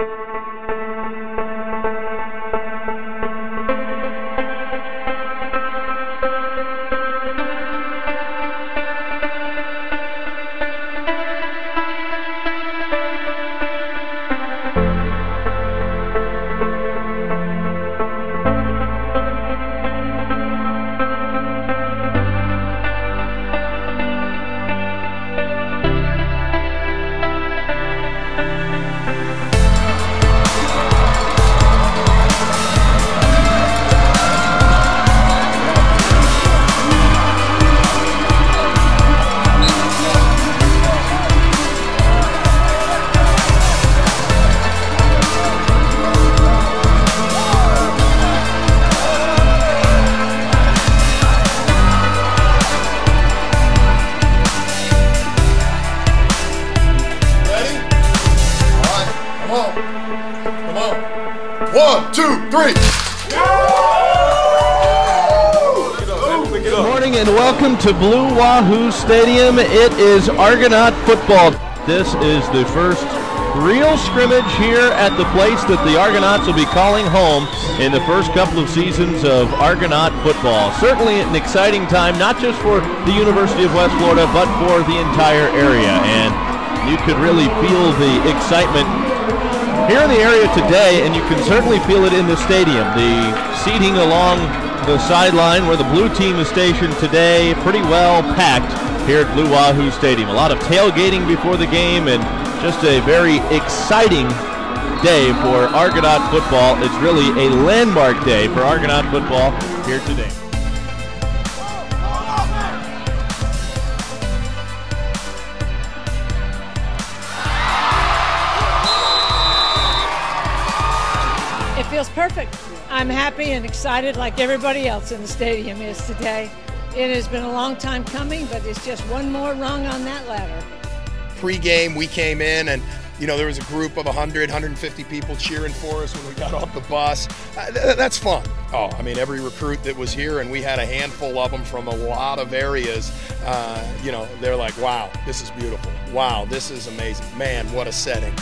you. Come on. Come on. One, two, three. Good morning and welcome to Blue Wahoo Stadium. It is Argonaut football. This is the first real scrimmage here at the place that the Argonauts will be calling home in the first couple of seasons of Argonaut football. Certainly an exciting time, not just for the University of West Florida, but for the entire area. And you could really feel the excitement here in the area today, and you can certainly feel it in the stadium. The seating along the sideline where the blue team is stationed today, pretty well packed here at Blue Wahoo Stadium. A lot of tailgating before the game, and just a very exciting day for Argonaut football. It's really a landmark day for Argonaut football here today. Feels perfect. I'm happy and excited like everybody else in the stadium is today. It has been a long time coming, but it's just one more rung on that ladder. Pre-game, we came in and you know there was a group of 100, 150 people cheering for us when we got off the bus. Uh, that's fun. Oh, I mean every recruit that was here, and we had a handful of them from a lot of areas. Uh, you know, they're like, "Wow, this is beautiful. Wow, this is amazing. Man, what a setting."